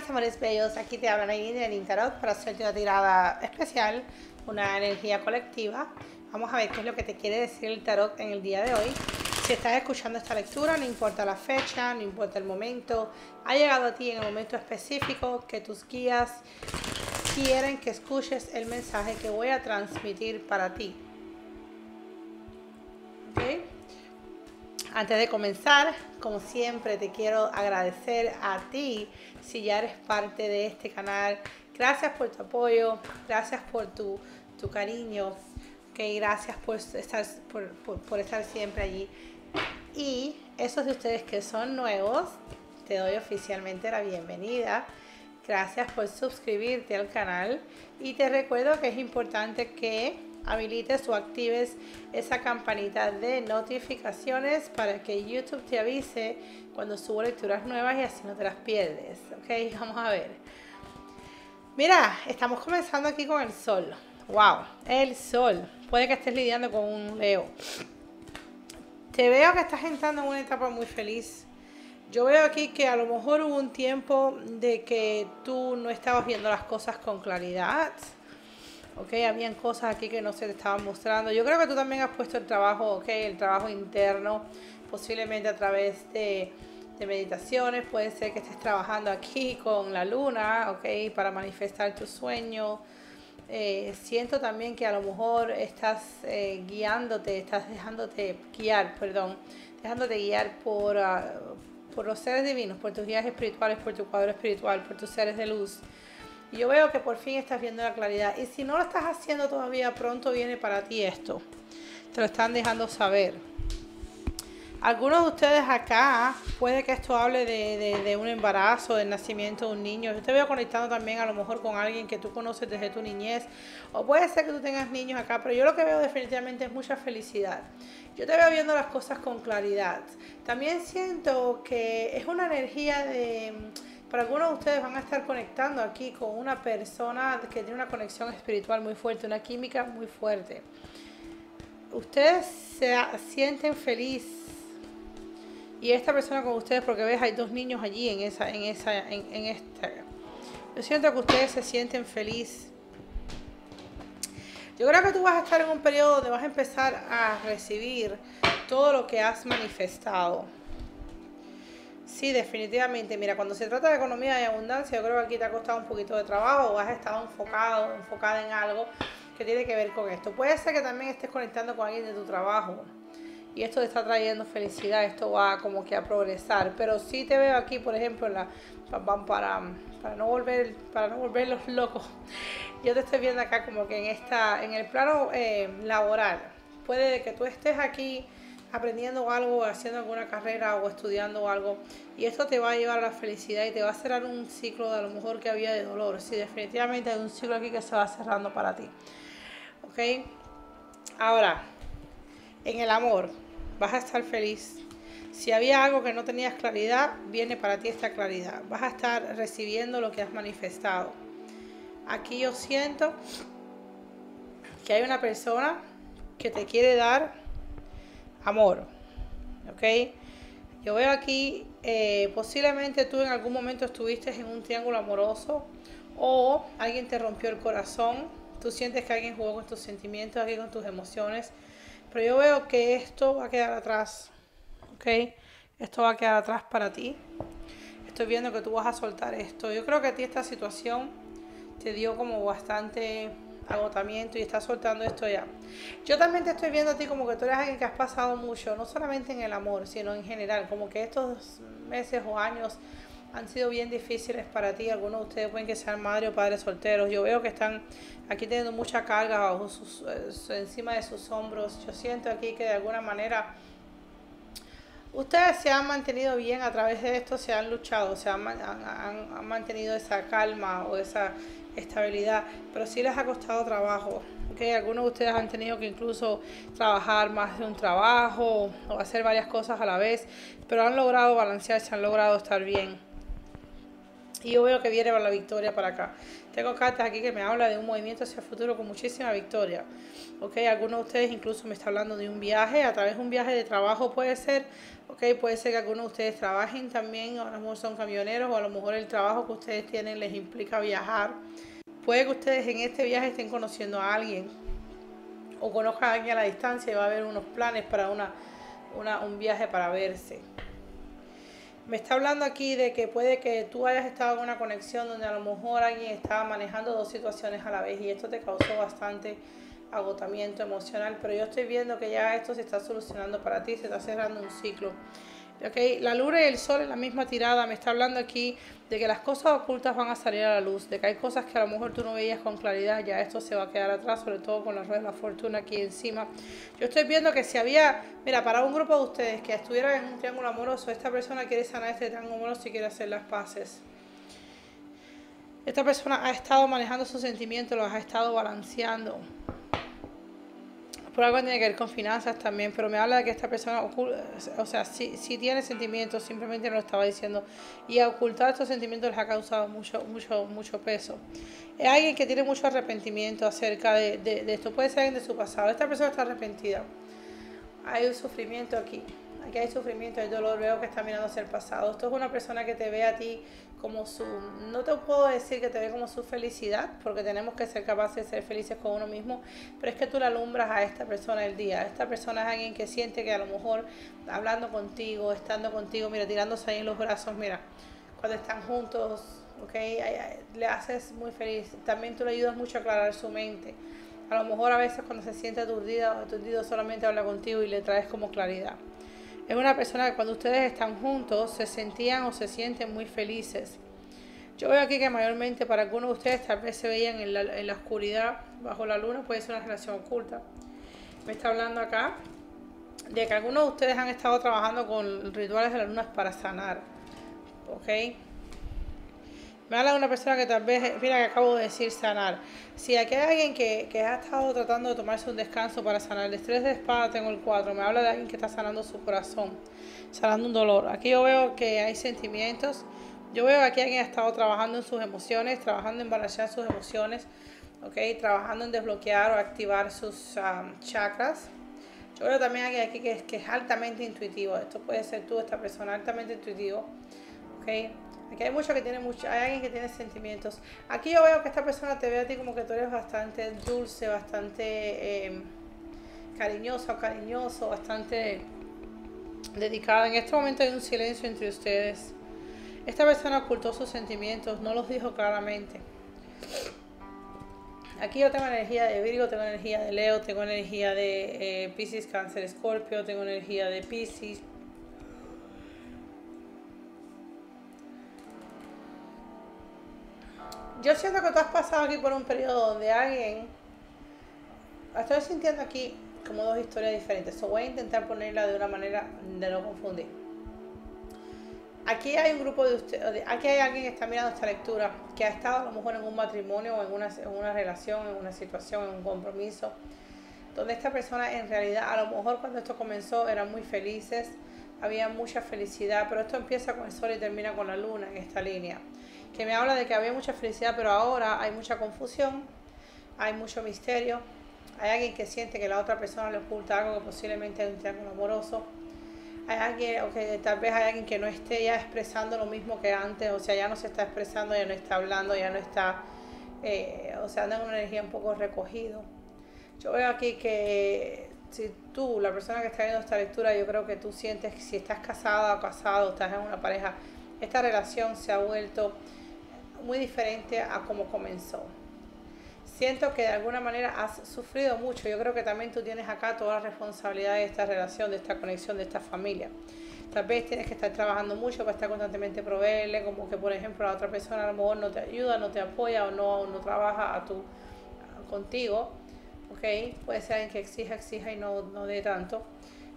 mis amores bellos, aquí te habla Nailin de Tarot para hacerte una tirada especial, una energía colectiva. Vamos a ver qué es lo que te quiere decir el tarot en el día de hoy. Si estás escuchando esta lectura, no importa la fecha, no importa el momento, ha llegado a ti en el momento específico que tus guías quieren que escuches el mensaje que voy a transmitir para ti. Antes de comenzar, como siempre, te quiero agradecer a ti si ya eres parte de este canal. Gracias por tu apoyo, gracias por tu, cariño, okay, gracias por estar, por, estar siempre allí. Y esos de ustedes que son nuevos, te doy oficialmente la bienvenida. Gracias por suscribirte al canal y te recuerdo que es importante que habilites o actives esa campanita de notificaciones para que YouTube te avise cuando subo lecturas nuevas y así no te las pierdes. Ok, vamos a ver. Mira, estamos comenzando aquí con el sol. Wow, el sol. Puede que estés lidiando con un Leo. Te veo que estás entrando en una etapa muy feliz. Yo veo aquí que a lo mejor hubo un tiempo de que tú no estabas viendo las cosas con claridad ¿ok? Habían cosas aquí que no se te estaban mostrando. Yo creo que tú también has puesto el trabajo, ¿ok? El trabajo interno, posiblemente a través de, meditaciones. Puede ser que estés trabajando aquí con la luna, ¿ok? Para manifestar tu sueño. Eh, siento también que a lo mejor estás eh, guiándote, estás dejándote guiar, perdón, dejándote guiar por, ah, por los seres divinos, por tus guías espirituales, por tu cuadro espiritual, por tus seres de luz. Y yo veo que por fin estás viendo la claridad. Y si no lo estás haciendo todavía, pronto viene para ti esto. Te lo están dejando saber. Algunos de ustedes acá, puede que esto hable de, un embarazo, del nacimiento de un niño. Yo te veo conectando también a lo mejor con alguien que tú conoces desde tu niñez. O puede ser que tú tengas niños acá, pero yo lo que veo definitivamente es mucha felicidad. Yo te veo viendo las cosas con claridad. También siento que es una energía de para algunos de ustedes van a estar conectando aquí con una persona que tiene una conexión espiritual muy fuerte, una química muy fuerte. Ustedes se sienten feliz y esta persona con ustedes, porque ves, hay dos niños allí en esa, en esa, en, en esta. Yo siento que ustedes se sienten feliz. Yo creo que tú vas a estar en un periodo donde vas a empezar a recibir todo lo que has manifestado. Sí, definitivamente. Mira, cuando se trata de economía y abundancia, yo creo que aquí te ha costado un poquito de trabajo o has estado enfocado, enfocada en algo que tiene que ver con esto. Puede ser que también estés conectando con alguien de tu trabajo y esto te está trayendo felicidad, esto va como que a progresar. Pero sí te veo aquí, por ejemplo, la, para, para, no volver, para no volverlos locos. Yo te estoy viendo acá como que en esta, en el plano eh, laboral. Puede que tú estés aquí aprendiendo algo, haciendo alguna carrera o estudiando algo. Y esto te va a llevar a la felicidad y te va a cerrar un ciclo de a lo mejor que había de dolor. Sí, definitivamente hay un ciclo aquí que se va cerrando para ti. ¿Ok? Ahora, en el amor, vas a estar feliz. Si había algo que no tenías claridad, viene para ti esta claridad. Vas a estar recibiendo lo que has manifestado. Aquí yo siento que hay una persona que te quiere dar amor. ¿Ok? Yo veo aquí, eh, posiblemente tú en algún momento estuviste en un triángulo amoroso o alguien te rompió el corazón. Tú sientes que alguien jugó con tus sentimientos, alguien con tus emociones. Pero yo veo que esto va a quedar atrás. ¿Ok? Esto va a quedar atrás para ti. Estoy viendo que tú vas a soltar esto. Yo creo que a ti esta situación te dio como bastante agotamiento y estás soltando esto ya. Yo también te estoy viendo a ti como que tú eres alguien que has pasado mucho, no solamente en el amor, sino en general, como que estos meses o años han sido bien difíciles para ti. Algunos de ustedes pueden que sean madres o padres solteros. Yo veo que están aquí teniendo mucha carga bajo eh, encima de sus hombros. Yo siento aquí que de alguna manera ustedes se han mantenido bien a través de esto, se han luchado, se han, han mantenido esa calma o esa estabilidad, pero sí les ha costado trabajo. Algunos de ustedes han tenido que incluso trabajar más de un trabajo o hacer varias cosas a la vez, pero han logrado balancearse, han logrado estar bien. Y yo veo que viene la victoria para acá. Tengo cartas aquí que me habla de un movimiento hacia el futuro con muchísima victoria. ¿ok? Algunos de ustedes incluso me está hablando de un viaje, a través de un viaje de trabajo puede ser, ¿ok? Puede ser que algunos de ustedes trabajen también, a lo mejor son camioneros, o a lo mejor el trabajo que ustedes tienen les implica viajar. Puede que ustedes en este viaje estén conociendo a alguien, o conozcan a alguien a la distancia y va a haber unos planes para una, un viaje para verse. Me está hablando aquí de que puede que tú hayas estado en una conexión donde a lo mejor alguien estaba manejando dos situaciones a la vez y esto te causó bastante agotamiento emocional, pero yo estoy viendo que ya esto se está solucionando para ti, se está cerrando un ciclo. Okay. La luna y el sol en la misma tirada me está hablando aquí de que las cosas ocultas van a salir a la luz, de que hay cosas que a lo mejor tú no veías con claridad, ya esto se va a quedar atrás, sobre todo con la rueda de la fortuna aquí encima. Yo estoy viendo que si había, mira, para un grupo de ustedes que estuvieran en un triángulo amoroso, esta persona quiere sanar este triángulo amoroso y quiere hacer las paces. Esta persona ha estado manejando sus sentimientos, los ha estado balanceando por algo tiene que ver con finanzas también, pero me habla de que esta persona, o sea, sí, sí tiene sentimientos, simplemente no lo estaba diciendo. Y ocultar estos sentimientos les ha causado mucho, mucho, mucho peso. Es alguien que tiene mucho arrepentimiento acerca de, de, esto. Puede ser alguien de su pasado. Esta persona está arrepentida. Hay un sufrimiento aquí. Aquí hay sufrimiento, hay dolor. Veo que está mirando hacia el pasado. Esto es una persona que te ve a ti como su, no te puedo decir que te ve como su felicidad, porque tenemos que ser capaces de ser felices con uno mismo, pero es que tú le alumbras a esta persona el día. Esta persona es alguien que siente que a lo mejor hablando contigo, estando contigo, mira, tirándose ahí en los brazos, mira, cuando están juntos, ok, le haces muy feliz. También tú le ayudas mucho a aclarar su mente. A lo mejor a veces cuando se siente aturdida aturdido solamente habla contigo y le traes como claridad. Es una persona que cuando ustedes están juntos se sentían o se sienten muy felices. Yo veo aquí que mayormente para algunos de ustedes tal vez se veían en la, oscuridad, bajo la luna, puede ser una relación oculta. Me está hablando acá de que algunos de ustedes han estado trabajando con rituales de la luna para sanar. ¿Ok? Me habla de una persona que tal vez, mira que acabo de decir sanar. Si aquí hay alguien que, que, ha estado tratando de tomarse un descanso para sanar el estrés de espada, tengo el 4. Me habla de alguien que está sanando su corazón, sanando un dolor. Aquí yo veo que hay sentimientos. Yo veo que aquí alguien ha estado trabajando en sus emociones, trabajando en balancear sus emociones, okay, trabajando en desbloquear o activar sus um, chakras. Yo veo también alguien aquí que, que es altamente intuitivo. Esto puede ser tú, esta persona altamente intuitivo. Okay Aquí hay mucho que tiene mucho, hay alguien que tiene sentimientos. Aquí yo veo que esta persona te ve a ti como que tú eres bastante dulce, bastante eh, cariñosa cariñoso, bastante dedicada. En este momento hay un silencio entre ustedes. Esta persona ocultó sus sentimientos, no los dijo claramente. Aquí yo tengo energía de Virgo, tengo energía de Leo, tengo energía de eh, Pisces, Cáncer, Scorpio, tengo energía de Pisces, yo siento que tú has pasado aquí por un periodo donde alguien. Estoy sintiendo aquí como dos historias diferentes. So voy a intentar ponerla de una manera de no confundir. Aquí hay un grupo de ustedes, aquí hay alguien que está mirando esta lectura, que ha estado a lo mejor en un matrimonio o en una, en una relación, en una situación, en un compromiso, donde esta persona en realidad, a lo mejor cuando esto comenzó eran muy felices, había mucha felicidad, pero esto empieza con el sol y termina con la luna en esta línea que me habla de que había mucha felicidad, pero ahora hay mucha confusión, hay mucho misterio, hay alguien que siente que la otra persona le oculta algo que posiblemente es un triángulo amoroso. Hay alguien, o que tal vez hay alguien que no esté ya expresando lo mismo que antes, o sea, ya no se está expresando, ya no está hablando, ya no está, eh, o sea, anda en una energía un poco recogido. Yo veo aquí que si tú, la persona que está viendo esta lectura, yo creo que tú sientes que si estás casada o casado, estás en una pareja, esta relación se ha vuelto muy diferente a como comenzó. Siento que de alguna manera has sufrido mucho. Yo creo que también tú tienes acá toda la responsabilidad de esta relación, de esta conexión, de esta familia. Tal vez tienes que estar trabajando mucho para estar constantemente proveerle, como que por ejemplo la otra persona a lo mejor no te ayuda, no te apoya o no, no trabaja a tu, contigo. ¿Ok? Puede ser alguien que exija, exija y no, no dé tanto.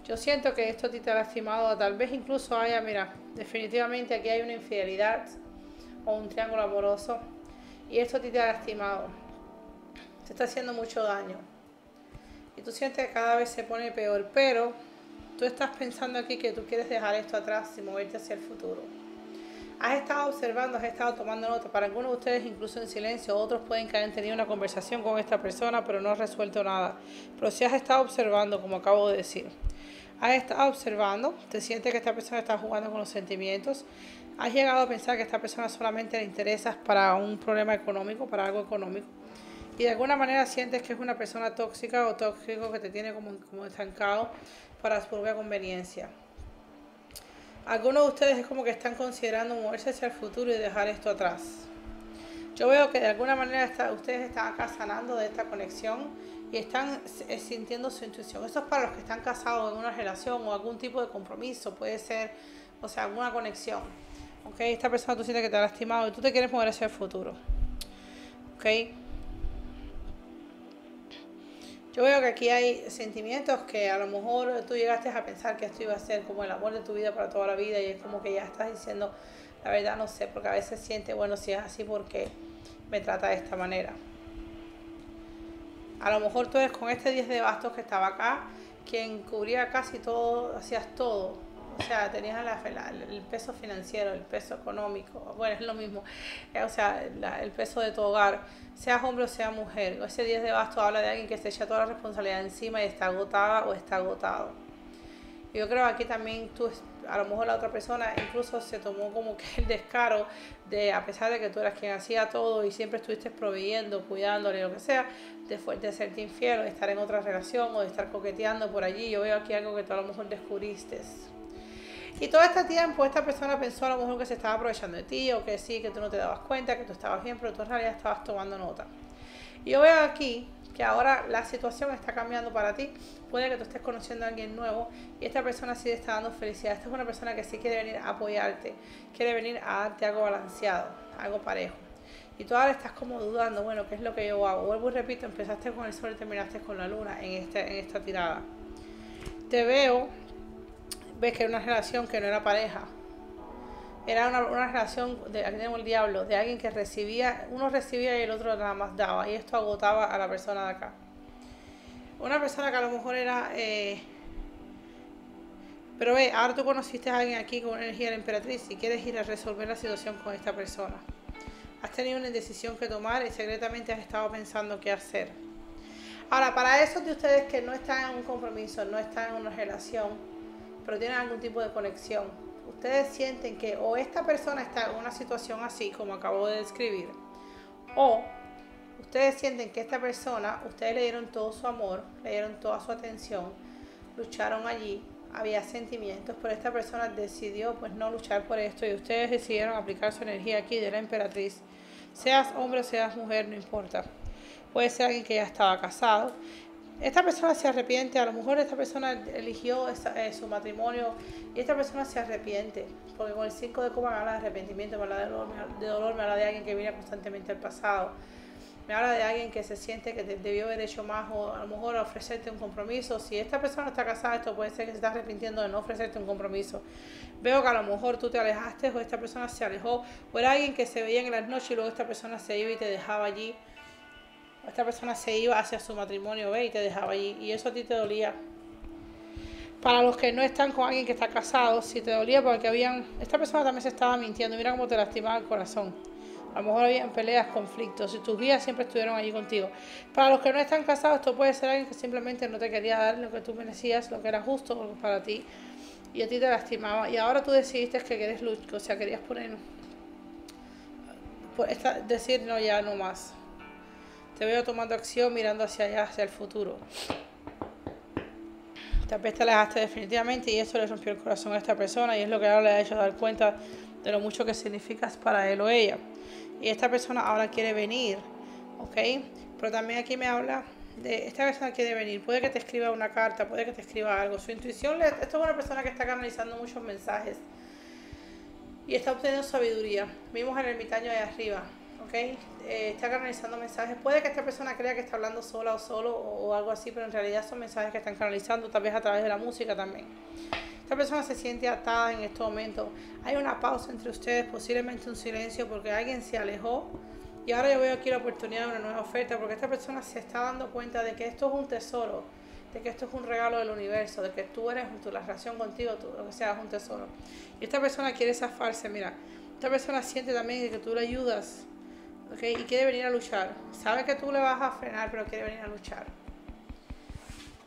Yo siento que esto te ha lastimado, tal vez incluso haya, mira, definitivamente aquí hay una infidelidad o un triángulo amoroso y esto a ti te ha lastimado, te está haciendo mucho daño y tú sientes que cada vez se pone peor, pero tú estás pensando aquí que tú quieres dejar esto atrás y moverte hacia el futuro. Has estado observando, has estado tomando nota. Para algunos de ustedes, incluso en silencio, otros pueden que hayan tenido una conversación con esta persona, pero no has resuelto nada. Pero si has estado observando, como acabo de decir, has estado observando, te sientes que esta persona está jugando con los sentimientos, has llegado a pensar que esta persona solamente le interesa para un problema económico, para algo económico, y de alguna manera sientes que es una persona tóxica o tóxico que te tiene como, como estancado para su propia conveniencia. Algunos de ustedes es como que están considerando moverse hacia el futuro y dejar esto atrás. Yo veo que de alguna manera ustedes están acá sanando de esta conexión y están eh, sintiendo su intuición. Eso es para los que están casados en una relación o algún tipo de compromiso, puede ser, o sea, alguna conexión. ¿Ok? Esta persona tú sientes que te ha lastimado y tú te quieres mover hacia el futuro. ¿Ok? Yo veo que aquí hay sentimientos que a lo mejor tú llegaste a pensar que esto iba a ser como el amor de tu vida para toda la vida y es como que ya estás diciendo, la verdad no sé, porque a veces siente, bueno, si es así, porque me trata de esta manera? A lo mejor tú eres con este 10 de bastos que estaba acá, quien cubría casi todo, hacías todo, o sea, tenías el peso financiero, el peso económico, bueno, es lo mismo, eh, o sea, el peso de tu hogar, seas hombre o sea mujer. Ese 10 de basto habla de alguien que se echa toda la responsabilidad encima y está agotada o está agotado. Yo creo aquí también tú, a lo mejor la otra persona incluso se tomó como que el descaro de, a pesar de que tú eras quien hacía todo y siempre estuviste proveyendo, cuidándole, lo que sea, de, de serte infiel o de estar en otra relación o de estar coqueteando por allí. Yo veo aquí algo que tú a lo mejor descubriste. Y todo este tiempo esta persona pensó a lo mejor que se estaba aprovechando de ti o que sí, que tú no te dabas cuenta, que tú estabas bien, pero tú en realidad estabas tomando nota. Y yo veo aquí que ahora la situación está cambiando para ti. Puede que tú estés conociendo a alguien nuevo y esta persona sí te está dando felicidad. Esta es una persona que sí quiere venir a apoyarte, quiere venir a darte algo balanceado, algo parejo. Y tú ahora estás como dudando, bueno, ¿qué es lo que yo hago? Vuelvo y repito, empezaste con el sol y terminaste con la luna en, este, en esta tirada. Te veo ves que era una relación que no era pareja. Era una, relación, de, aquí tenemos el diablo, de alguien que recibía, uno recibía y el otro nada más daba. Y esto agotaba a la persona de acá. Una persona que a lo mejor era... Eh, pero ve, ahora tú conociste a alguien aquí con energía de la emperatriz y quieres ir a resolver la situación con esta persona. Has tenido una decisión que tomar y secretamente has estado pensando qué hacer. Ahora, para esos de ustedes que no están en un compromiso, no están en una relación, pero tienen algún tipo de conexión. Ustedes sienten que o esta persona está en una situación así como acabo de describir, o ustedes sienten que esta persona, ustedes le dieron todo su amor, le dieron toda su atención, lucharon allí, había sentimientos, pero esta persona decidió pues no luchar por esto y ustedes decidieron aplicar su energía aquí de la emperatriz. Seas hombre o seas mujer, no importa. Puede ser alguien que ya estaba casado esta persona se arrepiente, a lo mejor esta persona eligió eh, su matrimonio y esta persona se arrepiente, porque con el 5 de copa me habla de arrepentimiento, me habla de dolor, de dolor, me habla de alguien que viene constantemente al pasado, me habla de alguien que se siente que debió haber hecho más o a lo mejor ofrecerte un compromiso. Si esta persona está casada, esto puede ser que se está arrepintiendo de no ofrecerte un compromiso. Veo que a lo mejor tú te alejaste o esta persona se alejó, o era alguien que se veía en las noches y luego esta persona se iba y te dejaba allí esta persona se iba hacia su matrimonio ¿ve? y te dejaba allí y eso a ti te dolía. Para los que no están con alguien que está casado, si te dolía porque habían, esta persona también se estaba mintiendo, mira cómo te lastimaba el corazón. A lo mejor habían peleas, conflictos, y tus guías siempre estuvieron allí contigo. Para los que no están casados, esto puede ser alguien que simplemente no te quería dar lo que tú merecías, lo que era justo para ti, y a ti te lastimaba. Y ahora tú decidiste que quieres luchar, o sea, querías poner, pues, decir no, ya no más. Te veo tomando acción mirando hacia allá, hacia el futuro. Tal vez te alejaste definitivamente y eso le rompió el corazón a esta persona y es lo que ahora le ha hecho dar cuenta de lo mucho que significas para él o ella. Y esta persona ahora quiere venir, ¿ok? Pero también aquí me habla de esta persona quiere venir. Puede que te escriba una carta, puede que te escriba algo. Su intuición, esto es una persona que está canalizando muchos mensajes y está obteniendo sabiduría. Vimos el ermitaño ahí arriba. Eh, está canalizando mensajes. Puede que esta persona crea que está hablando sola o solo o, algo así, pero en realidad son mensajes que están canalizando, tal vez a través de la música también. Esta persona se siente atada en este momento. Hay una pausa entre ustedes, posiblemente un silencio, porque alguien se alejó. Y ahora yo veo aquí la oportunidad de una nueva oferta, porque esta persona se está dando cuenta de que esto es un tesoro, de que esto es un regalo del universo, de que tú eres, tu, la relación contigo, lo que sea, es un tesoro. Y esta persona quiere zafarse, mira, esta persona siente también que tú le ayudas y quiere venir a luchar. Sabe que tú le vas a frenar, pero quiere venir a luchar.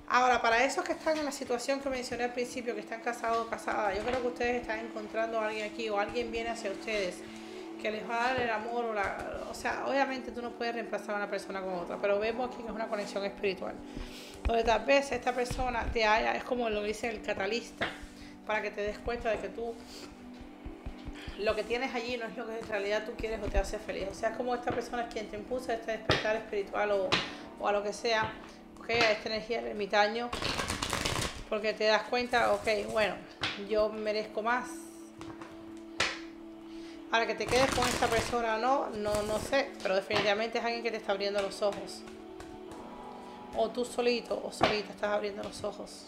Ahora, para esos que están en la situación que mencioné al principio, que están casados o casadas, yo creo que ustedes están encontrando a alguien aquí o alguien viene hacia ustedes que les va a dar el amor o la... O sea, obviamente tú no puedes reemplazar a una persona con otra, pero vemos aquí que es una conexión espiritual. Donde tal vez esta persona te haya, es como lo dice el catalista, para que te des cuenta de que tú lo que tienes allí no es lo que en realidad tú quieres o te hace feliz. O sea, es como esta persona es quien te impulsa a este despertar espiritual o, o a lo que sea, okay, a esta energía del ermitaño, porque te das cuenta, ok, bueno, yo merezco más. Ahora que te quedes con esta persona o no, no, no sé, pero definitivamente es alguien que te está abriendo los ojos. O tú solito o solita estás abriendo los ojos.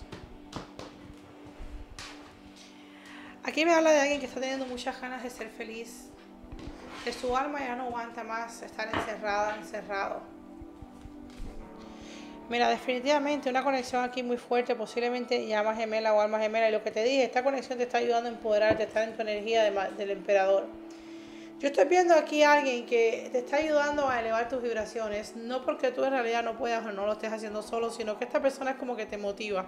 Aquí me habla de alguien que está teniendo muchas ganas de ser feliz. Que su alma ya no aguanta más estar encerrada, encerrado. Mira, definitivamente una conexión aquí muy fuerte, posiblemente llama gemela o alma gemela. Y lo que te dije, esta conexión te está ayudando a empoderarte, estar en tu energía del emperador. Yo estoy viendo aquí a alguien que te está ayudando a elevar tus vibraciones, no porque tú en realidad no puedas o no lo estés haciendo solo, sino que esta persona es como que te motiva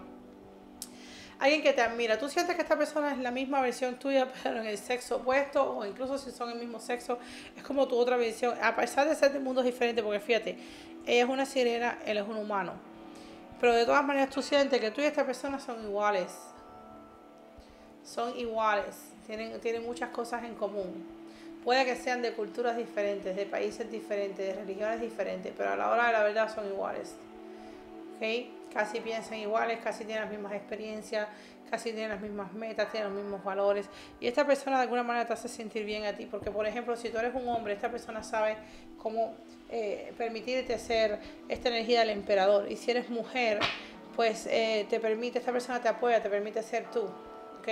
alguien que te admira. Tú sientes que esta persona es la misma versión tuya, pero en el sexo opuesto, o incluso si son el mismo sexo, es como tu otra versión. A pesar de ser de mundos diferentes, porque fíjate, ella es una sirena, él es un humano. Pero de todas maneras tú sientes que tú y esta persona son iguales. Son iguales. Tienen, tienen muchas cosas en común. Puede que sean de culturas diferentes, de países diferentes, de religiones diferentes, pero a la hora de la verdad son iguales. Casi piensan iguales, casi tienen las mismas experiencias, casi tienen las mismas metas, tienen los mismos valores. Y esta persona de alguna manera te hace sentir bien a ti, porque por ejemplo, si tú eres un hombre, esta persona sabe cómo eh, permitirte ser esta energía del emperador. Y si eres mujer, pues eh, te permite, esta persona te apoya, te permite ser tú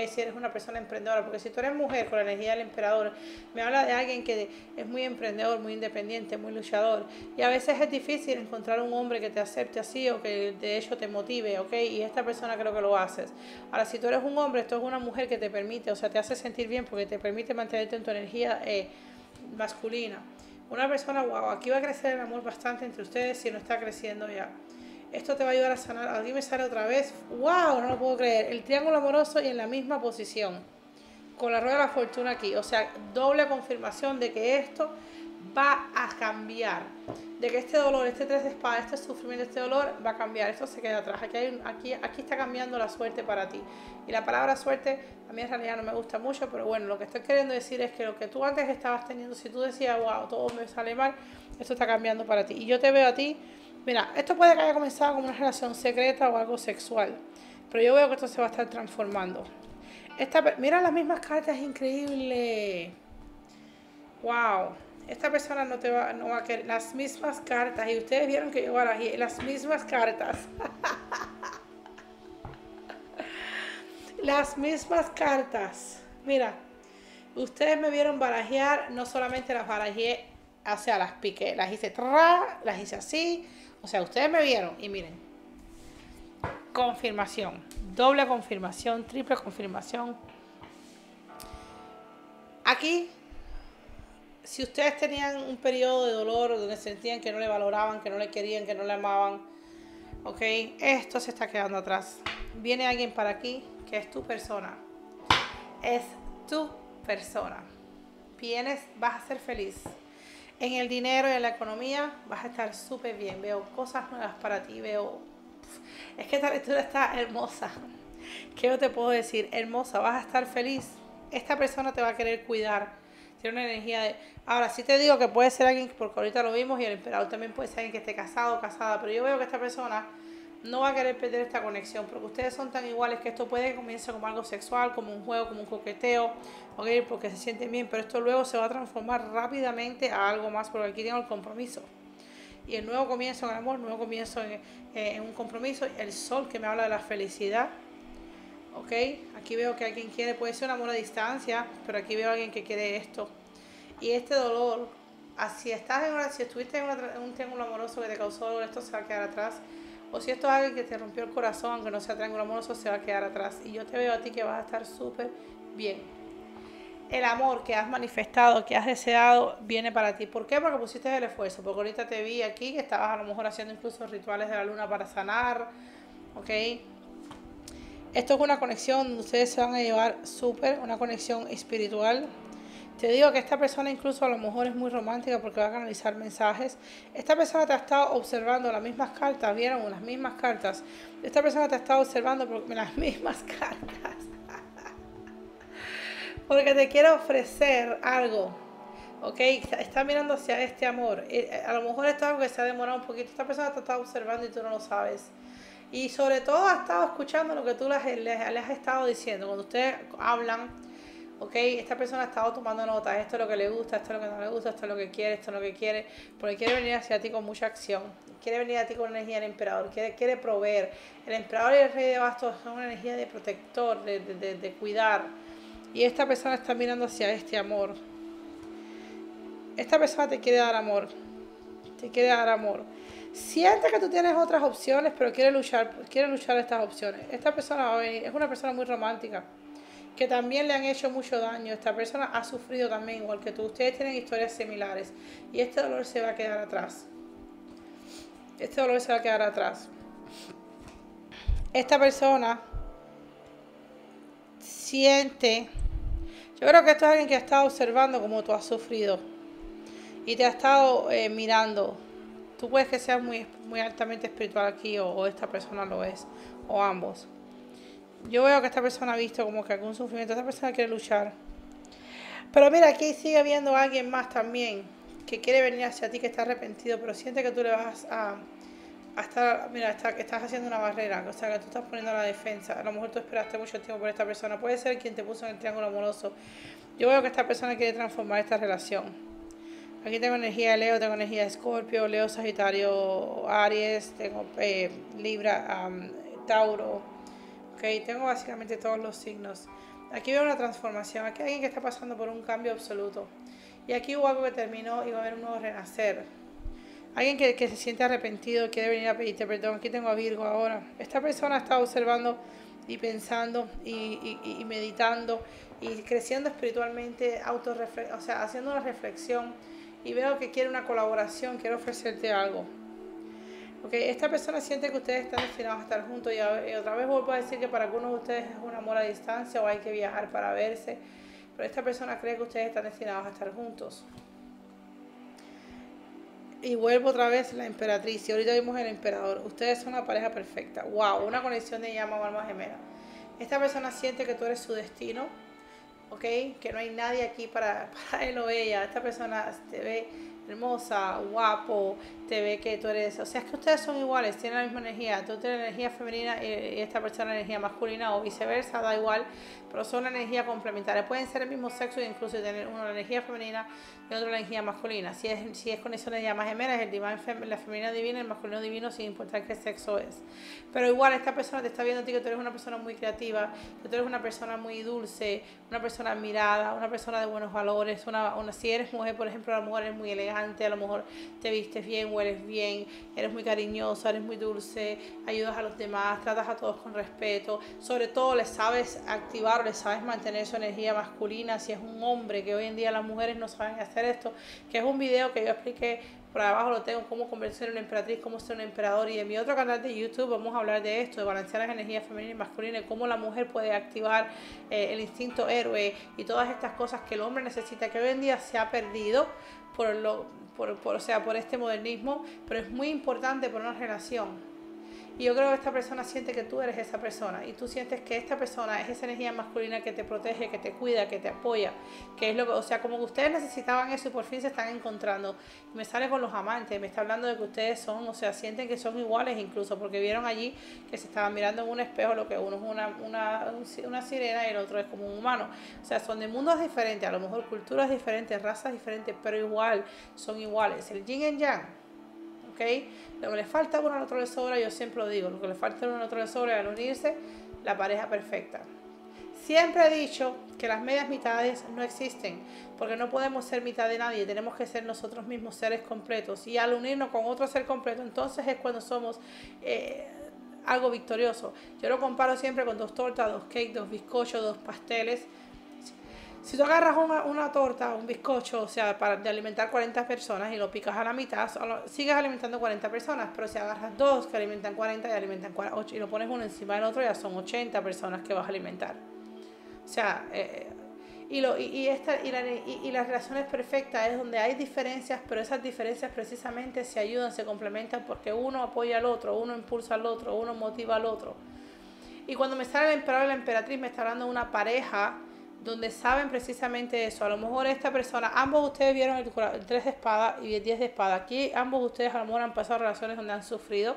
si eres una persona emprendedora, porque si tú eres mujer con la energía del emperador, me habla de alguien que es muy emprendedor, muy independiente, muy luchador, y a veces es difícil encontrar un hombre que te acepte así o que de hecho te motive, ¿ok? Y esta persona creo que lo haces. Ahora, si tú eres un hombre, esto es una mujer que te permite, o sea, te hace sentir bien porque te permite mantenerte en tu energía eh, masculina. Una persona, wow, aquí va a crecer el amor bastante entre ustedes si no está creciendo ya. Esto te va a ayudar a sanar. Aquí me sale otra vez. ¡Wow! No lo puedo creer. El triángulo amoroso y en la misma posición. Con la rueda de la fortuna aquí. O sea, doble confirmación de que esto va a cambiar. De que este dolor, este tres de espada, este sufrimiento, este dolor va a cambiar. Esto se queda atrás. Aquí, aquí, aquí está cambiando la suerte para ti. Y la palabra suerte a mí en realidad no me gusta mucho, pero bueno, lo que estoy queriendo decir es que lo que tú antes estabas teniendo, si tú decías, wow, todo me sale mal, esto está cambiando para ti. Y yo te veo a ti Mira, esto puede que haya comenzado como una relación secreta o algo sexual, pero yo veo que esto se va a estar transformando. Esta, mira las mismas cartas, increíble. Wow. Esta persona no te va, no va a querer las mismas cartas. Y ustedes vieron que yo barajé las mismas cartas. las mismas cartas. Mira, ustedes me vieron barajear, no solamente las barajé, o sea, las piqué, las hice tra, las hice así, o sea, ustedes me vieron y miren. Confirmación. Doble confirmación, triple confirmación. Aquí, si ustedes tenían un periodo de dolor donde sentían que no le valoraban, que no le querían, que no le amaban, ok, esto se está quedando atrás. Viene alguien para aquí que es tu persona. Es tu persona. Vienes, vas a ser feliz en el dinero y en la economía vas a estar súper bien. Veo cosas nuevas para ti, veo... Es que esta lectura está hermosa. ¿Qué yo te puedo decir? Hermosa, vas a estar feliz. Esta persona te va a querer cuidar. Tiene una energía de... Ahora, sí te digo que puede ser alguien, porque ahorita lo vimos, y el emperador también puede ser alguien que esté casado o casada, pero yo veo que esta persona no va a querer perder esta conexión, porque ustedes son tan iguales que esto puede comenzar como algo sexual, como un juego, como un coqueteo, porque se sienten bien, pero esto luego se va a transformar rápidamente a algo más, porque aquí tengo el compromiso. Y el nuevo comienzo en el amor, nuevo comienzo en, eh, en un compromiso, el sol que me habla de la felicidad. ¿Ok? Aquí veo que alguien quiere, puede ser un amor a distancia, pero aquí veo a alguien que quiere esto. Y este dolor, si, estás en si estuviste en, en un triángulo amoroso que te causó dolor, esto se va a quedar atrás o si esto es alguien que te rompió el corazón, que no sea triángulo amoroso, se va a quedar atrás. Y yo te veo a ti que vas a estar súper bien. El amor que has manifestado, que has deseado, viene para ti. ¿Por qué? Porque pusiste el esfuerzo. Porque ahorita te vi aquí que estabas a lo mejor haciendo incluso rituales de la luna para sanar. ¿ok? Esto es una conexión ustedes se van a llevar súper, una conexión espiritual. Te digo que esta persona incluso a lo mejor es muy romántica porque va a canalizar mensajes. Esta persona te ha estado observando las mismas cartas, vieron las mismas cartas. Esta persona te ha estado observando por las mismas cartas. porque te quiere ofrecer algo. ¿Ok? Está, mirando hacia este amor. Eh, a lo mejor esto es algo que se ha demorado un poquito. Esta persona te está observando y tú no lo sabes. Y sobre todo ha estado escuchando lo que tú les, les, has estado diciendo. Cuando ustedes hablan, ok, esta persona ha estado tomando nota. Esto es lo que le gusta, esto es lo que no le gusta, esto es lo que quiere, esto es lo que quiere. Porque quiere venir hacia ti con mucha acción. Quiere venir a ti con energía del emperador. Quiere, quiere proveer. El emperador y el rey de bastos son una energía de protector, de, de, de cuidar. Y esta persona está mirando hacia este amor. Esta persona te quiere dar amor. Te quiere dar amor siente que tú tienes otras opciones, pero quiere luchar, quiere luchar estas opciones. Esta persona va a venir, es una persona muy romántica, que también le han hecho mucho daño. Esta persona ha sufrido también, igual que tú. Ustedes tienen historias similares y este dolor se va a quedar atrás. Este dolor se va a quedar atrás. Esta persona siente, yo creo que esto es alguien que ha estado observando cómo tú has sufrido y te ha estado eh, mirando Tú puedes que seas muy, muy altamente espiritual aquí o, esta persona lo es, o ambos. Yo veo que esta persona ha visto como que algún sufrimiento, esta persona quiere luchar. Pero mira, aquí sigue habiendo alguien más también que quiere venir hacia ti, que está arrepentido, pero siente que tú le vas a, a estar, mira, está, que estás haciendo una barrera, o sea, que tú estás poniendo la defensa. A lo mejor tú esperaste mucho tiempo por esta persona. Puede ser quien te puso en el triángulo amoroso. Yo veo que esta persona quiere transformar esta relación. Aquí tengo energía de Leo, tengo energía de Escorpio, Leo, Sagitario, Aries, tengo eh, Libra, Tauro. Okay, tengo básicamente todos los signos. Aquí veo una transformación, aquí hay alguien que está pasando por un cambio absoluto. Y aquí hubo algo que terminó y va a haber un nuevo renacer. Alguien que, que se siente arrepentido, quiere venir a pedirte perdón. Aquí tengo a Virgo ahora. Esta persona está observando y pensando y, y, y meditando y creciendo espiritualmente, o sea, haciendo una reflexión y veo que quiere una colaboración, quiere ofrecerte algo. Okay, esta persona siente que ustedes están destinados a estar juntos y, otra vez vuelvo a decir que para algunos de ustedes es un amor a distancia o hay que viajar para verse, pero esta persona cree que ustedes están destinados a estar juntos. Y vuelvo otra vez la emperatriz y ahorita vimos el emperador. Ustedes son una pareja perfecta. Wow, una conexión de llama o alma gemela. Esta persona siente que tú eres su destino ¿ok? Que no hay nadie aquí para, para él o ella. Esta persona te ve hermosa, guapo, te ve que tú eres, o sea, es que ustedes son iguales, tienen la misma energía, tú tienes energía femenina y, esta persona energía masculina o viceversa, da igual, pero son una energía complementaria. Pueden ser el mismo sexo e incluso tener una energía femenina y otra energía masculina. Si es, si es conexiones de llamas gemelas, el la femenina divina, el masculino divino, sin importar qué sexo es. Pero igual esta persona te está viendo a ti que tú eres una persona muy creativa, que tú eres una persona muy dulce, una persona admirada, una persona de buenos valores, una, una si eres mujer, por ejemplo, la mujer es muy elegante, a lo mejor te vistes bien, hueles bien, eres muy cariñosa, eres muy dulce, ayudas a los demás, tratas a todos con respeto, sobre todo le sabes activar le sabes mantener su energía masculina, si es un hombre, que hoy en día las mujeres no saben hacer esto, que es un video que yo expliqué por abajo lo tengo, cómo convertir en una emperatriz, cómo ser un emperador. Y en mi otro canal de YouTube vamos a hablar de esto, de balancear las energías femeninas y masculinas, cómo la mujer puede activar eh, el instinto héroe y todas estas cosas que el hombre necesita, que hoy en día se ha perdido por, lo, por, por, o sea, por este modernismo, pero es muy importante por una relación. Y yo creo que esta persona siente que tú eres esa persona y tú sientes que esta persona es esa energía masculina que te protege, que te cuida, que te apoya, que es lo que, o sea, como que ustedes necesitaban eso y por fin se están encontrando. me sale con los amantes, me está hablando de que ustedes son, o sea, sienten que son iguales incluso porque vieron allí que se estaban mirando en un espejo, lo que uno es una, una, una sirena y el otro es como un humano. O sea, son de mundos diferentes, a lo mejor culturas diferentes, razas diferentes, pero igual, son iguales. El yin y yang lo que le falta a uno al otro le sobra, yo siempre lo digo, lo que le falta a uno al otro le sobra al unirse, la pareja perfecta. Siempre he dicho que las medias mitades no existen, porque no podemos ser mitad de nadie, tenemos que ser nosotros mismos seres completos. Y al unirnos con otro ser completo, entonces es cuando somos eh, algo victorioso. Yo lo comparo siempre con dos tortas, dos cakes, dos bizcochos, dos pasteles Si tú agarras una, una, torta, un bizcocho, o sea, para de alimentar 40 personas y lo picas a la mitad, sigues alimentando 40 personas, pero si agarras dos que alimentan 40 y alimentan 8 y lo pones uno encima del otro, ya son 80 personas que vas a alimentar. O sea, eh, y, lo, y, esta, y, la, y, las relaciones perfectas es donde hay diferencias, pero esas diferencias precisamente se ayudan, se complementan porque uno apoya al otro, uno impulsa al otro, uno motiva al otro. Y cuando me sale el emperador y la emperatriz, me está hablando de una pareja donde saben precisamente eso. A lo mejor esta persona, ambos ustedes vieron el, el 3 de espada y el 10 de espada. Aquí ambos ustedes a lo mejor han pasado relaciones donde han sufrido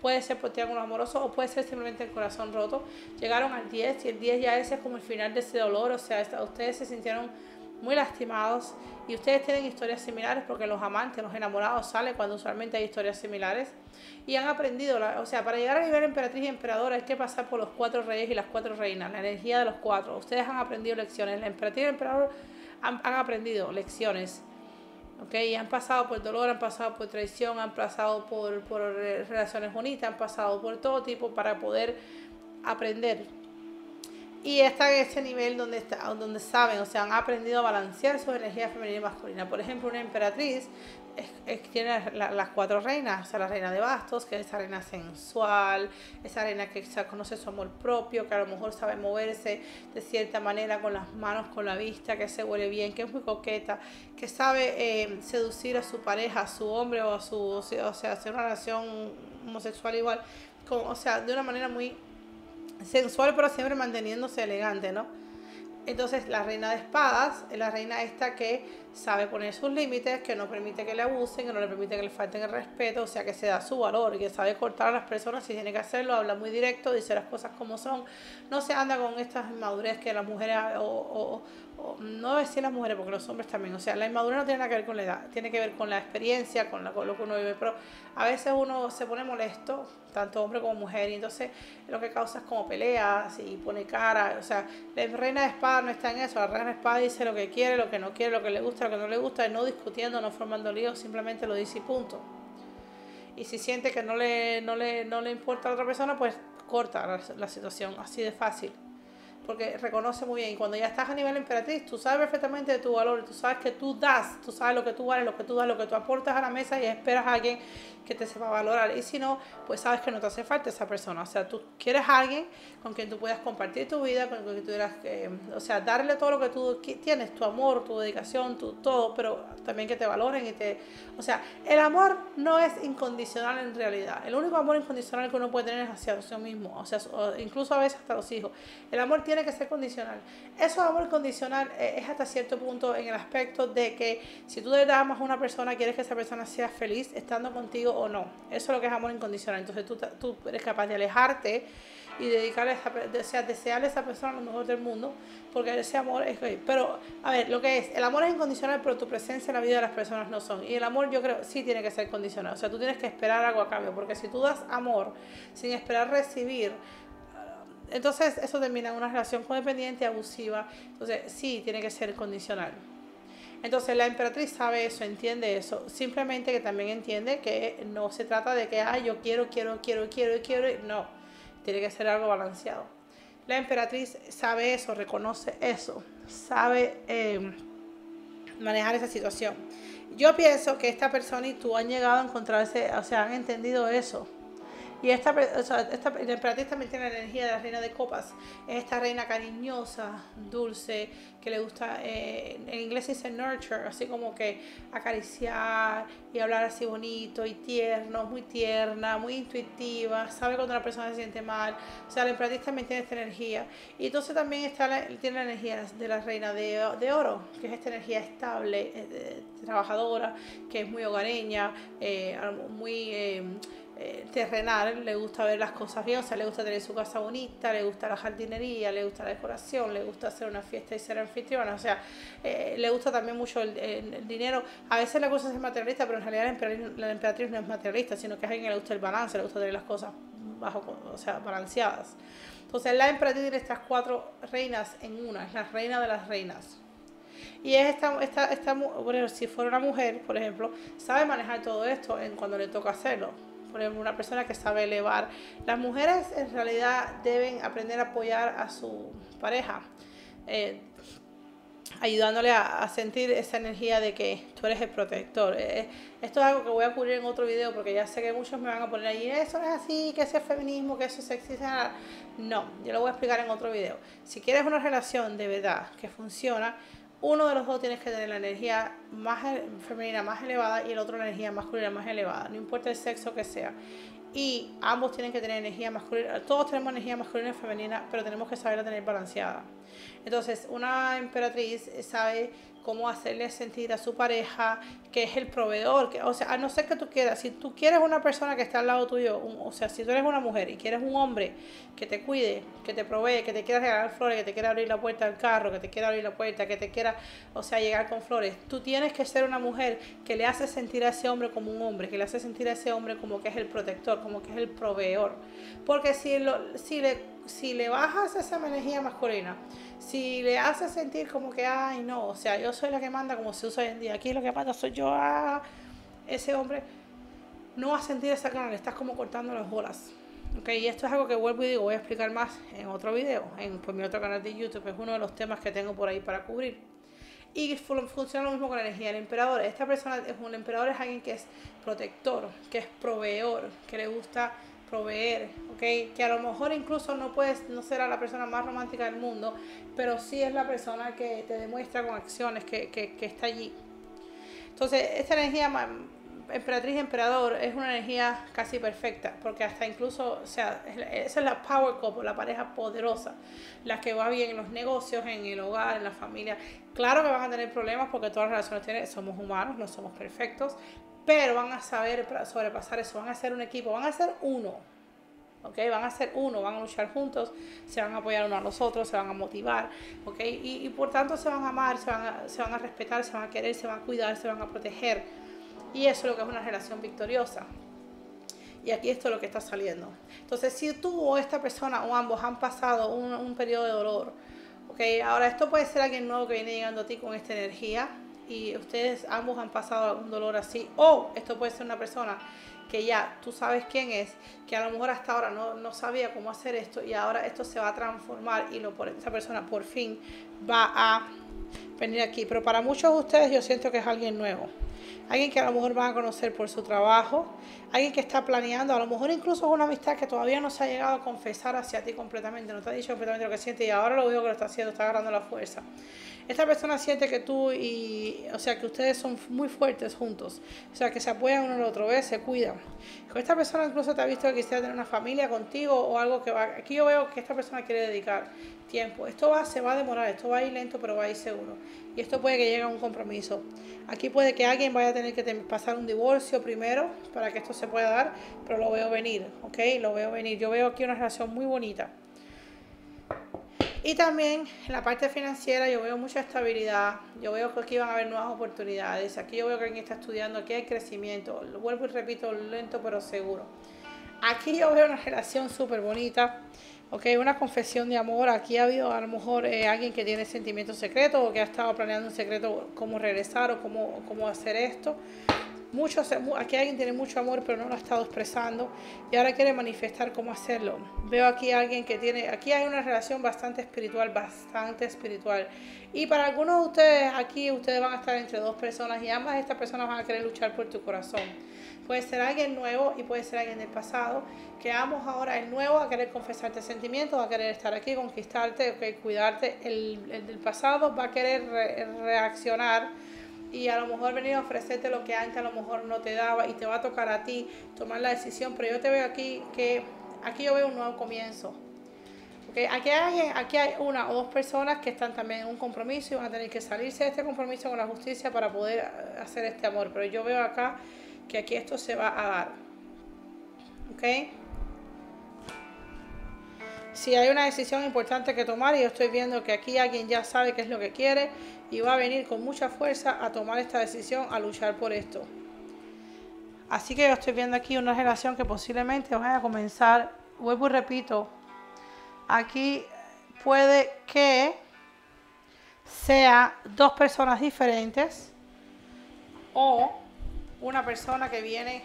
puede ser por triángulo amoroso o puede ser simplemente el corazón roto. Llegaron al 10 y el 10 ya ese es como el final de ese dolor, o sea, ustedes se sintieron muy lastimados y ustedes tienen historias similares porque los amantes, los enamorados salen cuando usualmente hay historias similares y han aprendido, o sea, para llegar a nivel emperatriz y emperador hay que pasar por los cuatro reyes y las cuatro reinas, la energía de los cuatro. Ustedes han aprendido lecciones, la emperatriz y el emperador han, han aprendido lecciones ¿okay? Y han pasado por dolor, han pasado por traición, han pasado por, por relaciones bonitas, han pasado por todo tipo para poder aprender. Y están en ese nivel donde, está, donde saben, o sea, han aprendido a balancear su energía femenina y masculina. Por ejemplo, una emperatriz tiene las cuatro reinas, o sea, la reina de bastos, que es esa reina sensual, esa reina que conoce su amor propio, que a lo mejor sabe moverse de cierta manera con las manos, con la vista, que se huele bien, que es muy coqueta, que sabe eh, seducir a su pareja, a su hombre o a su, o sea, hacer una relación homosexual igual, con, o sea, de una manera muy sensual, pero siempre manteniéndose elegante, ¿no? Entonces la reina de espadas es la reina esta que sabe poner sus límites, que no permite que le abusen, que no le permite que le falten el respeto, o sea que se da su valor, que sabe cortar a las personas si tiene que hacerlo, habla muy directo, dice las cosas como son, no se anda con estas inmadurez que las mujeres, o, no decir las mujeres, porque los hombres también, o sea, la inmadurez no tiene nada que ver con la edad, tiene que ver con la experiencia, con, con lo que uno vive, pero a veces uno se pone molesto, tanto hombre como mujer, y entonces lo que causa es como peleas y pone cara, o sea, la reina de espada no está en eso, la reina de espada dice lo que quiere, lo que no quiere, lo que le gusta, lo que no le gusta, y no discutiendo, no formando líos, simplemente lo dice y punto. Y si siente que no le, no le, no le importa a la otra persona, pues corta la, la situación, así de fácil porque reconoce muy bien. Y cuando ya estás a nivel emperatriz, tú sabes perfectamente de tu valor, tú sabes que tú das, tú sabes lo que tú vales, lo que tú das, lo que tú aportas a la mesa y esperas a alguien que te sepa valorar. Y si no, pues sabes que no te hace falta esa persona. O sea, tú quieres a alguien con quien tú puedas compartir tu vida, con quien tú quieras, eh, o sea, darle todo lo que tú tienes, tu amor, tu dedicación, tu todo, pero también que te valoren y te... O sea, el amor no es incondicional en realidad. El único amor incondicional que uno puede tener es hacia uno mismo, o sea, incluso a veces hasta los hijos. El amor tiene que ser condicional. Eso amor condicional eh, es hasta cierto punto en el aspecto de que si tú le das a una persona, quieres que esa persona sea feliz estando contigo o no. Eso es lo que es amor incondicional. Entonces tú, tú eres capaz de alejarte y dedicarle a o sea, desearle a esa persona lo mejor del mundo, porque ese amor es... Pero, a ver, lo que es, el amor es incondicional, pero tu presencia en la vida de las personas no son. Y el amor yo creo sí tiene que ser condicional. O sea, tú tienes que esperar algo a cambio, porque si tú das amor sin esperar recibir, entonces eso termina en una relación codependiente, abusiva. Entonces sí, tiene que ser condicional. Entonces la emperatriz sabe eso, entiende eso. Simplemente que también entiende que no se trata de que, ah, yo quiero, quiero, quiero, quiero, quiero. No, tiene que ser algo balanceado. La emperatriz sabe eso, reconoce eso, sabe em, manejar esa situación. Yo pienso que esta persona y tú han llegado a encontrarse, o sea, han entendido eso y esta, o sea, esta la emperatriz también tiene la energía de la reina de copas. Es esta reina cariñosa, dulce, que le gusta, eh, en inglés dice nurture, así como que acariciar y hablar así bonito y tierno, muy tierna, muy intuitiva, sabe cuando una persona se siente mal. O sea, la emperatriz también tiene esta energía. Y entonces también está tiene la energía de la reina de, de oro, que es esta energía estable, eh, trabajadora, que es muy hogareña, eh, muy eh, terrenal, le gusta ver las cosas bien, o sea, le gusta tener su casa bonita, le gusta la jardinería, le gusta la decoración, le gusta hacer una fiesta y ser anfitriona, o sea, eh, le gusta también mucho el, dinero. A veces le gusta ser materialista, pero en realidad la emperatriz, no es materialista, sino que es alguien que le gusta el balance, le gusta tener las cosas bajo, o sea, balanceadas. Entonces, la emperatriz tiene estas cuatro reinas en una, es la reina de las reinas. Y es esta, esta, esta bueno, si fuera una mujer, por ejemplo, sabe manejar todo esto en cuando le toca hacerlo por ejemplo, una persona que sabe elevar. Las mujeres en realidad deben aprender a apoyar a su pareja. Eh, ayudándole a, sentir esa energía de que tú eres el protector. Eh, esto es algo que voy a cubrir en otro video porque ya sé que muchos me van a poner ahí, eso no es así, que ese es feminismo, que eso es sexista. No, yo lo voy a explicar en otro video. Si quieres una relación de verdad que funciona, uno de los dos tienes que tener la energía más femenina más elevada y el otro la energía masculina más elevada, no importa el sexo que sea. Y ambos tienen que tener energía masculina, todos tenemos energía masculina y femenina, pero tenemos que saberla tener balanceada. Entonces, una emperatriz sabe cómo hacerle sentir a su pareja que es el proveedor, que, o sea, a no ser que tú quieras, si tú quieres una persona que está al lado tuyo, o sea, si tú eres una mujer y quieres un hombre que te cuide, que te provee, que te quiera regalar flores, que te quiera abrir la puerta del carro, que te quiera abrir la puerta, que te quiera, o sea, llegar con flores, tú tienes que ser una mujer que le hace sentir a ese hombre como un hombre, que le hace sentir a ese hombre como que es el protector, como que es el proveedor. Porque si, lo, si, le, si le bajas esa energía masculina, si le hace sentir como que, ay, no, o sea, yo soy la que manda como se usa hoy en día, aquí lo que manda soy yo, ah, ese hombre no va a sentir esa cara, estás como cortando las bolas. Ok, y esto es algo que vuelvo y digo, voy a explicar más en otro video, en por mi otro canal de YouTube, es uno de los temas que tengo por ahí para cubrir. Y funciona lo mismo con la energía del emperador. Esta persona es un emperador, es alguien que es protector, que es proveedor, que le gusta proveer, ¿ok? Que a lo mejor incluso no puedes, no será la persona más romántica del mundo, pero sí es la persona que te demuestra con acciones que, que, está allí. Entonces, esta energía emperatriz emperador es una energía casi perfecta, porque hasta incluso, o sea, esa es la power couple, la pareja poderosa, la que va bien en los negocios, en el hogar, en la familia. Claro que van a tener problemas porque todas las relaciones tienen, somos humanos, no somos perfectos, pero van a saber sobrepasar eso, van a ser un equipo, van a ser uno. ¿ok? Van a ser uno, van a luchar juntos, se van a apoyar uno a los otros, se van a motivar, ¿ok? Y, por tanto se van a amar, se van a, se van a respetar, se van a querer, se van a cuidar, se van a proteger. Y eso es lo que es una relación victoriosa. Y aquí esto es lo que está saliendo. Entonces, si tú o esta persona o ambos han pasado un, un periodo de dolor, ¿ok? Ahora, esto puede ser alguien nuevo que viene llegando a ti con esta energía, y ustedes ambos han pasado un dolor así, o esto puede ser una persona que ya tú sabes quién es, que a lo mejor hasta ahora no, no sabía cómo hacer esto y ahora esto se va a transformar y lo, esta persona por fin va a venir aquí. Pero para muchos de ustedes yo siento que es alguien nuevo. Alguien que a lo mejor van a conocer por su trabajo, alguien que está planeando, a lo mejor incluso es una amistad que todavía no se ha llegado a confesar hacia ti completamente, no te ha dicho completamente lo que siente y ahora lo veo que lo está haciendo, está agarrando la fuerza esta persona siente que tú y, o sea, que ustedes son muy fuertes juntos, o sea, que se apoyan uno al otro, ¿ves? Se cuidan. Esta persona incluso te ha visto que quisiera tener una familia contigo o algo que va, aquí yo veo que esta persona quiere dedicar tiempo. Esto va, se va a demorar, esto va a ir lento, pero va a ir seguro. Y esto puede que llegue a un compromiso. Aquí puede que alguien vaya a tener que pasar un divorcio primero para que esto se pueda dar, pero lo veo venir, ¿ok? Lo veo venir. Yo veo aquí una relación muy bonita. Y también en la parte financiera yo veo mucha estabilidad, yo veo que aquí van a haber nuevas oportunidades, aquí yo veo que alguien está estudiando, aquí hay crecimiento, lo vuelvo y repito, lento pero seguro. Aquí yo veo una relación súper bonita, ok, una confesión de amor, aquí ha habido a lo mejor eh, alguien que tiene sentimientos secretos o que ha estado planeando un secreto cómo regresar o cómo, cómo hacer esto. Muchos, aquí alguien tiene mucho amor pero no lo ha estado expresando y ahora quiere manifestar cómo hacerlo. Veo aquí a alguien que tiene, aquí hay una relación bastante espiritual, bastante espiritual. Y para algunos de ustedes aquí, ustedes van a estar entre dos personas y ambas estas personas van a querer luchar por tu corazón. Puede ser alguien nuevo y puede ser alguien del pasado, que ambos ahora el nuevo a querer confesarte sentimientos, va a querer estar aquí, conquistarte, cuidarte. El, del pasado va a querer reaccionar y a lo mejor venir a ofrecerte lo que antes a lo mejor no te daba y te va a tocar a ti tomar la decisión, pero yo te veo aquí que aquí yo veo un nuevo comienzo. Okay, aquí, hay, aquí hay una o dos personas que están también en un compromiso y van a tener que salirse de este compromiso con la justicia para poder hacer este amor, pero yo veo acá que aquí esto se va a dar. ¿Ok? Si hay una decisión importante que tomar y yo estoy viendo que aquí alguien ya sabe qué es lo que quiere y va a venir con mucha fuerza a tomar esta decisión, a luchar por esto. Así que yo estoy viendo aquí una relación que posiblemente vaya a comenzar, vuelvo y repito, aquí puede que sea dos personas diferentes o una persona que viene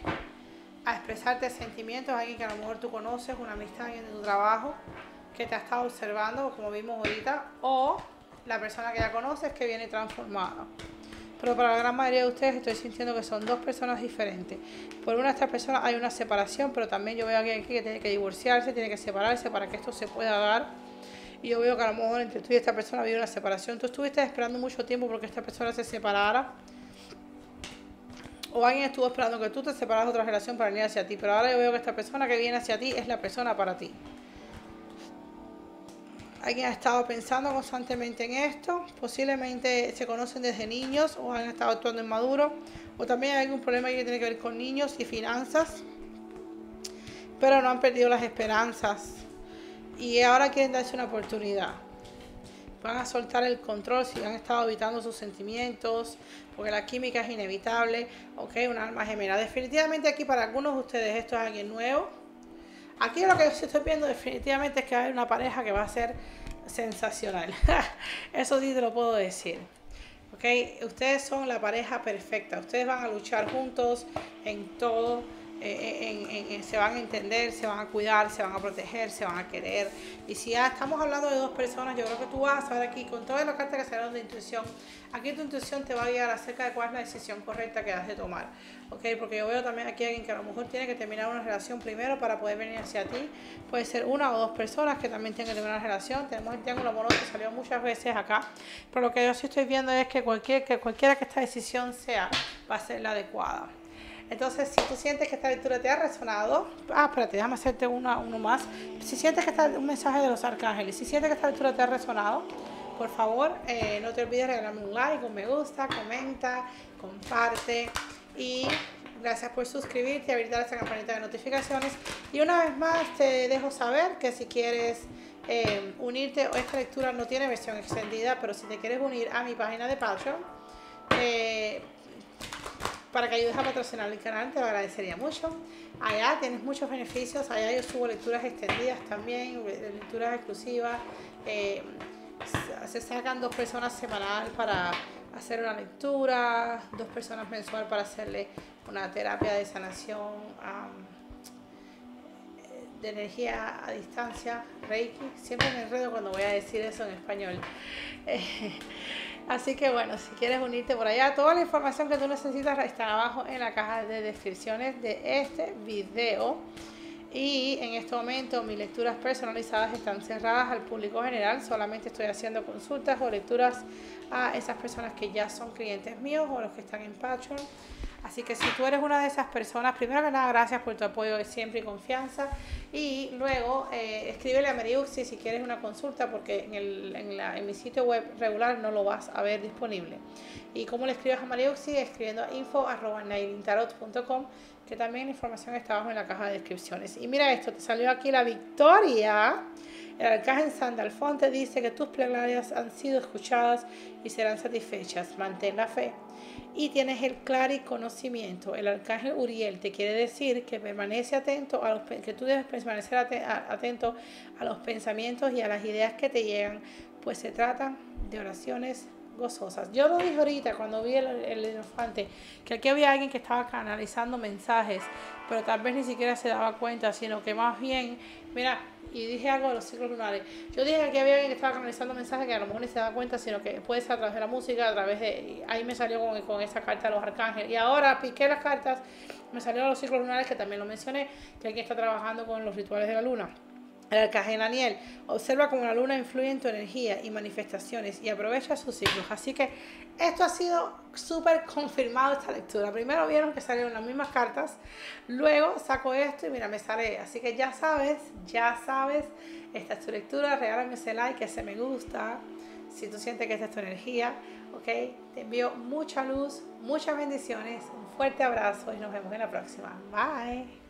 a expresarte sentimientos, alguien que a lo mejor tú conoces, una amistad, alguien de tu trabajo que te ha estado observando, como vimos ahorita, o la persona que ya conoces que viene transformada. Pero para la gran mayoría de ustedes estoy sintiendo que son dos personas diferentes. Por una de estas personas hay una separación, pero también yo veo a alguien aquí que tiene que divorciarse, tiene que separarse para que esto se pueda dar. Y yo veo que a lo mejor entre tú y esta persona había una separación. Tú estuviste esperando mucho tiempo porque esta persona se separara. O alguien estuvo esperando que tú te separas de otra relación para venir hacia ti. Pero ahora yo veo que esta persona que viene hacia ti es la persona para ti. Alguien ha estado pensando constantemente en esto, posiblemente se conocen desde niños o han estado actuando inmaduros, o también hay algún problema que tiene que ver con niños y finanzas, pero no han perdido las esperanzas y ahora quieren darse una oportunidad. Van a soltar el control si han estado evitando sus sentimientos, porque la química es inevitable, ok, un alma gemela. Definitivamente aquí para algunos de ustedes esto es alguien nuevo Aquí lo que estoy viendo definitivamente es que hay una pareja que va a ser sensacional. Eso sí te lo puedo decir. ¿Ok? Ustedes son la pareja perfecta. Ustedes van a luchar juntos en todo eh, en, se van a entender, se van a cuidar, se van a proteger, se van a querer. Y si ya estamos hablando de dos personas, yo creo que tú vas a saber aquí, con todas las cartas que salieron de intuición, aquí tu intuición te va a guiar acerca de cuál es la decisión correcta que has de tomar. ¿Ok? Porque yo veo también aquí a alguien que a lo mejor tiene que terminar una relación primero para poder venir hacia ti. Puede ser una o dos personas que también tienen que terminar una relación. Tenemos el triángulo amoroso que salió muchas veces acá. Pero lo que yo sí estoy viendo es que, cualquier, que cualquiera que esta decisión sea, va a ser la adecuada. Entonces, si tú sientes que esta lectura te ha resonado, ah, espérate, déjame hacerte una, uno más. Si sientes que está un mensaje de los arcángeles, si sientes que esta lectura te ha resonado, por favor, eh, no te olvides regalarme un like, un me gusta, comenta, comparte y gracias por suscribirte y habilitar esta campanita de notificaciones. Y una vez más te dejo saber que si quieres eh, unirte, esta lectura no tiene versión extendida, pero si te quieres unir a mi página de Patreon, eh, para que ayudes a patrocinar el canal, te lo agradecería mucho. Allá tienes muchos beneficios, allá yo subo lecturas extendidas también, lecturas exclusivas. Eh, se sacan dos personas semanal para hacer una lectura, dos personas mensual para hacerle una terapia de sanación de energía a distancia, Reiki. Siempre me enredo cuando voy a decir eso en español. Así que bueno, si quieres unirte por allá, toda la información que tú necesitas está abajo en la caja de descripciones de este video. Y en este momento mis lecturas personalizadas están cerradas al público general. Solamente estoy haciendo consultas o lecturas a esas personas que ya son clientes míos o los que están en Patreon. Así que si tú eres una de esas personas, primero que nada, gracias por tu apoyo de siempre y confianza. Y luego, eh, escríbele a Mariuxi si quieres una consulta, porque en, el, en, la, en, mi sitio web regular no lo vas a ver disponible. Y cómo le escribes a Mariuxi, escribiendo a info.com, que también la información está abajo en la caja de descripciones. Y mira esto, te salió aquí la victoria. El arcángel Sandalfón te dice que tus plegarias han sido escuchadas y serán satisfechas. Mantén la fe y tienes el claro conocimiento. El arcángel Uriel te quiere decir que permanece atento a los que tú debes permanecer atento a los pensamientos y a las ideas que te llegan, pues se trata de oraciones gozosas. Yo lo dije ahorita cuando vi el, el elefante, que aquí había alguien que estaba canalizando mensajes, pero tal vez ni siquiera se daba cuenta, sino que más bien, mira, y dije algo de los ciclos lunares. Yo dije que había alguien que estaba canalizando mensajes que a lo mejor ni se da cuenta, sino que puede ser a través de la música, a través de... Ahí me salió con, con esa carta de los arcángeles. Y ahora piqué las cartas, me salieron los ciclos lunares, que también lo mencioné, que alguien está trabajando con los rituales de la luna. El arcángel Daniel observa cómo la luna influye en tu energía y manifestaciones y aprovecha sus ciclos. Así que esto ha sido súper confirmado esta lectura. Primero vieron que salieron las mismas cartas, luego saco esto y mira, me sale. Así que ya sabes, ya sabes, esta es tu lectura. Regálame ese like, ese me gusta. Si tú sientes que esta es tu energía, ok. Te envío mucha luz, muchas bendiciones, un fuerte abrazo y nos vemos en la próxima. Bye.